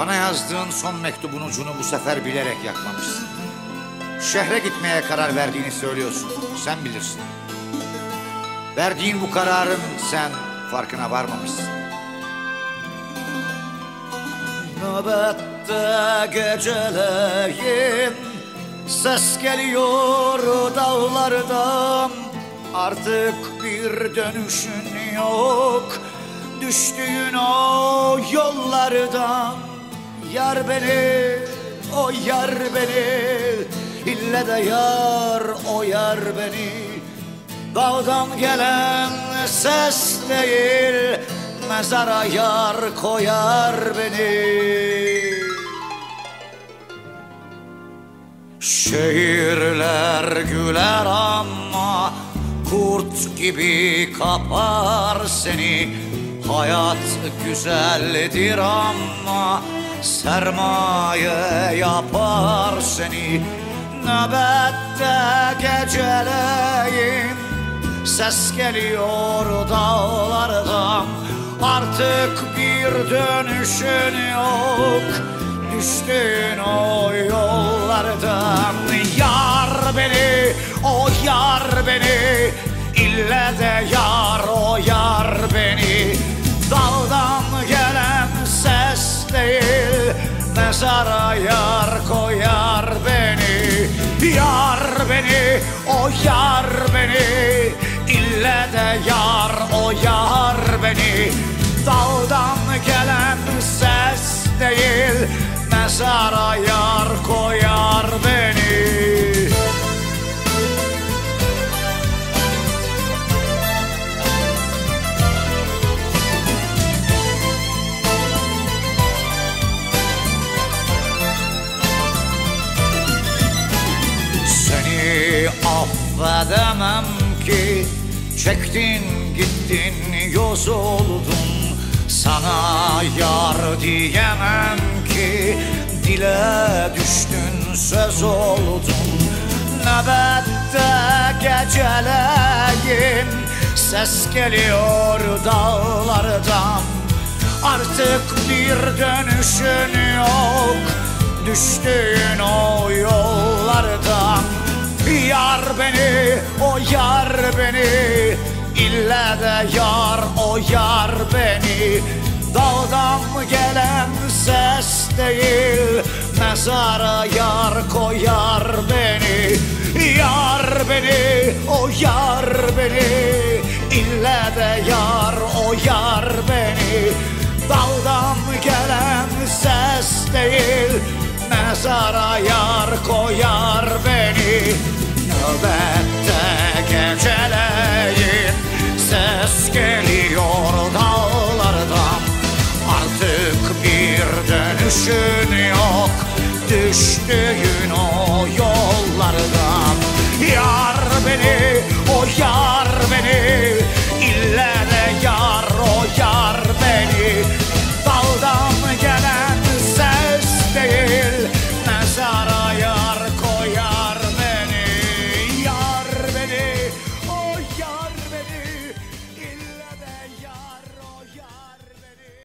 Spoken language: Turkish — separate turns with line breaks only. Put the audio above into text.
Bana yazdığın son mektubun ucunu bu sefer bilerek yakmamışsın. Şehre gitmeye karar verdiğini söylüyorsun. Sen bilirsin. Verdiğin bu kararın sen farkına varmamışsın. Nöbette geceleyin Ses geliyor dağlardan Artık bir dönüşün yok Düştüğün o yollardan Yar beni, o yar beni. İlle de yar, o yar beni. Dağdan gelen ses değil Mezara yar koyar beni. Şehirler güler ama Kurt gibi kapar seni. Hayat güzeldir ama Sermaye yapar seni. Nöbette geceleyin Ses geliyor dağlardan. Artık bir dönüşün yok. Düştün o yollardan. Yar beni, o yar beni. İlle de yar, o yar o yar beni İlle de yar, o yar beni. Daldan gelen ses değil Mezara yar koyar affedemem ki. Çektin gittin yoz oldun. Sana yar diyemem ki. Dile düştün söz oldun. Nöbette geceleyin. Ses geliyor dağlardan. Artık bir dönüşün yok. Düştüğün o beni, o yar beni İlle de yar, o yar beni. Dağdan gelen ses değil Mezara yar koyar beni. Yar beni, o yar beni İlle de yar, dönüşün yok Düştüğün o yollardan. Yar beni, o yar beni.